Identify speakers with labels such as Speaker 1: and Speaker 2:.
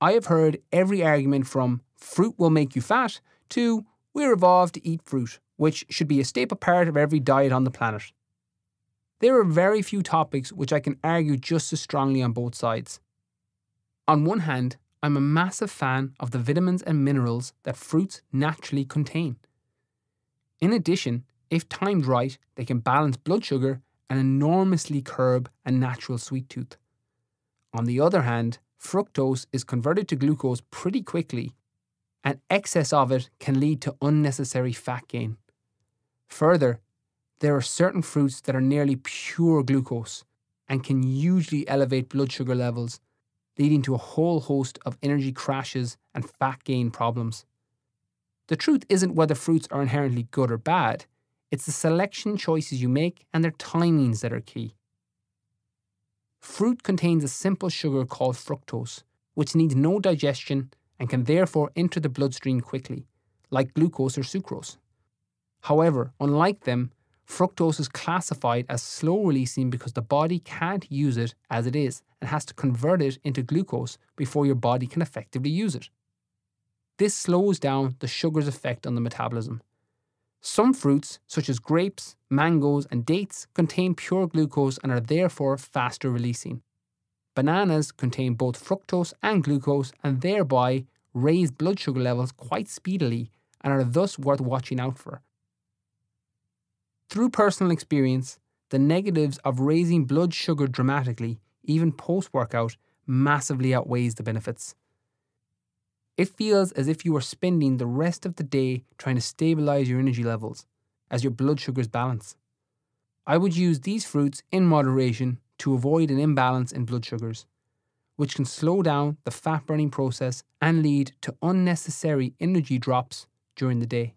Speaker 1: I have heard every argument from fruit will make you fat to we're evolved to eat fruit, which should be a staple part of every diet on the planet. There are very few topics which I can argue just as strongly on both sides. On one hand, I'm a massive fan of the vitamins and minerals that fruits naturally contain. In addition, if timed right, they can balance blood sugar and enormously curb a natural sweet tooth. On the other hand, fructose is converted to glucose pretty quickly, and excess of it can lead to unnecessary fat gain. Further, there are certain fruits that are nearly pure glucose and can hugely elevate blood sugar levels, leading to a whole host of energy crashes and fat gain problems. The truth isn't whether fruits are inherently good or bad, it's the selection choices you make and their timings that are key. Fruit contains a simple sugar called fructose, which needs no digestion and can therefore enter the bloodstream quickly, like glucose or sucrose. However, unlike them, fructose is classified as slow releasing because the body can't use it as it is and has to convert it into glucose before your body can effectively use it. This slows down the sugar's effect on the metabolism. Some fruits, such as grapes, mangoes, and dates, contain pure glucose and are therefore faster releasing. Bananas contain both fructose and glucose and thereby raise blood sugar levels quite speedily and are thus worth watching out for. Through personal experience, the negatives of raising blood sugar dramatically, even post workout, massively outweighs the benefits. It feels as if you are spending the rest of the day trying to stabilize your energy levels as your blood sugars balance. I would use these fruits in moderation to avoid an imbalance in blood sugars, which can slow down the fat burning process and lead to unnecessary energy drops during the day.